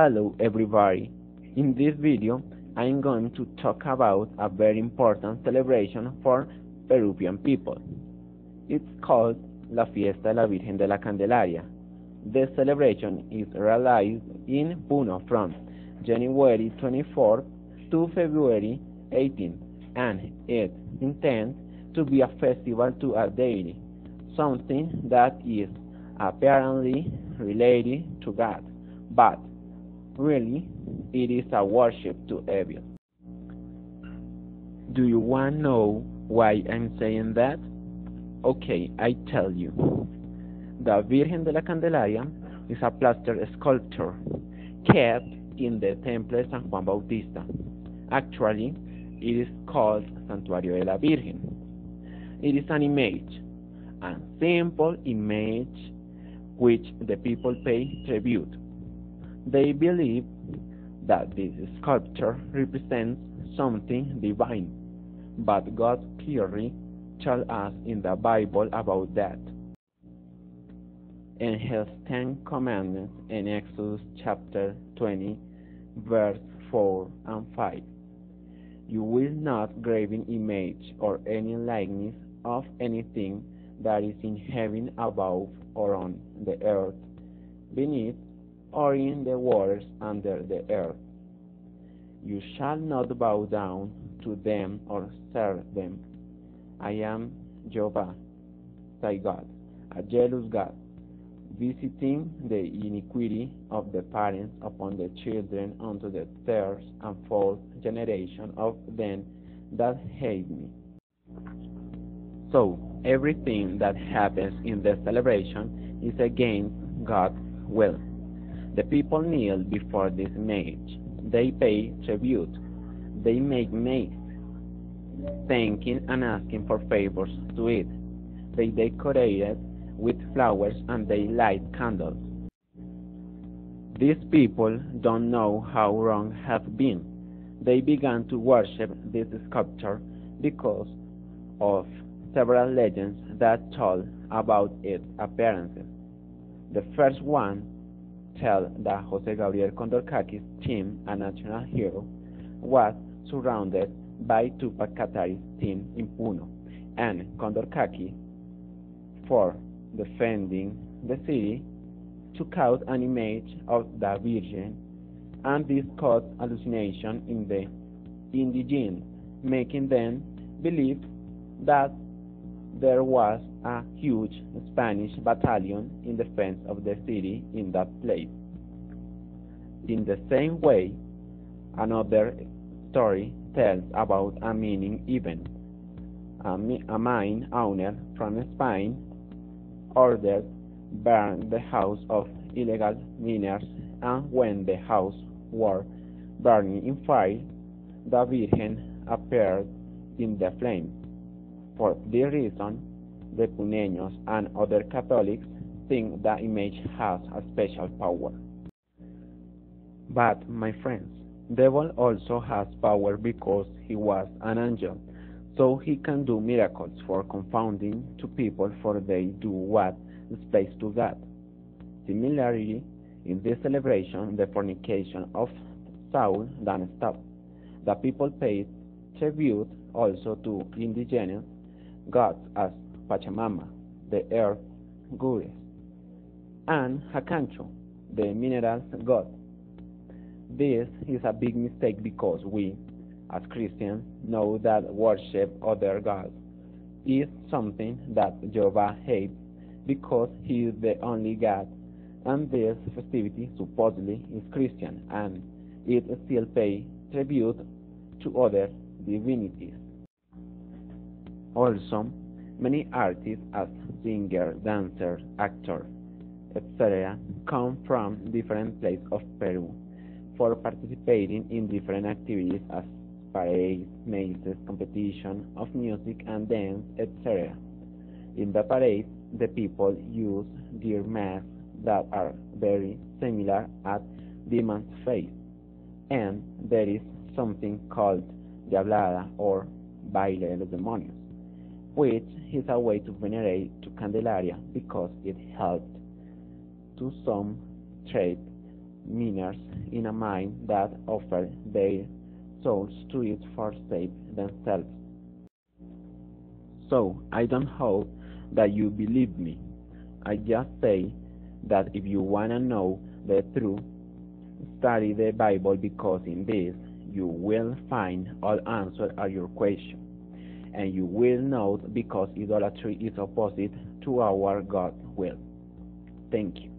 Hello everybody. In this video I'm going to talk about a very important celebration for Peruvian people. It's called La Fiesta de la Virgen de la Candelaria. The celebration is realized in Puno from January 24 to February 18 and it intends to be a festival to a deity, something that is apparently related to God, but really it is a worship to evil. Do you want to know why I'm saying that? Okay, I tell you. The Virgen de la Candelaria is a plaster sculpture kept in the Temple San Juan Bautista. Actually, it is called Santuario de la Virgen. It is an image, a simple image which the people pay tribute. They believe that this sculpture represents something divine, but God clearly tells us in the Bible about that. In his Ten Commandments in Exodus chapter 20, verse 4 and 5, you will not grave an image or any likeness of anything that is in heaven above or on the earth beneath or in the waters under the earth. You shall not bow down to them or serve them. I am Jehovah, thy God, a jealous God, visiting the iniquity of the parents upon the children unto the third and fourth generation of them that hate me. So, everything that happens in the celebration is against God's will. The people kneel before this image. They pay tribute. They make mace, thanking and asking for favors to it. They decorate it with flowers and they light candles. These people don't know how wrong have been. They began to worship this sculpture because of several legends that told about its appearances. The first one tells that Jose Gabriel Condorcanqui's team, a national hero, was surrounded by Tupac Katari's team in Puno, and Condorcanqui's, for defending the city, took out an image of the Virgin, and this caused hallucination in the indigents, making them believe that there was a huge Spanish battalion in defense of the city in that place. In the same way, another story tells about a mining event. A, a mine owner from Spain ordered burn the house of illegal miners, and when the house was burning in fire, the Virgin appeared in the flames. For this reason, the Puneños and other Catholics think the image has a special power. But, my friends, devil also has power because he was an angel, so he can do miracles for confounding to people for they do what is pleased to God. Similarly, in this celebration, the fornication of Saul stop. The people paid tribute also to indigenous gods as Pachamama, the earth goddess, and Hakancho, the minerals god. This is a big mistake because we, as Christians, know that worship other gods is something that Jehovah hates because he is the only God, and this festivity supposedly is Christian, and it still pays tribute to other divinities. Also, many artists as singer, dancer, actor, etc. come from different places of Peru for participating in different activities as parades, mazes, competition of music and dance, etc. In the parade, the people use their masks that are very similar at demon's face, and there is something called Diablada or Baile de los Demonios, which is a way to venerate to Candelaria because it helped to some trade miners in a mine that offered their souls to it for save themselves. So I don't hope that you believe me. I just say that if you want to know the truth, study the Bible because in this you will find all answers to your questions. And you will know because idolatry is opposite to our God will. Thank you.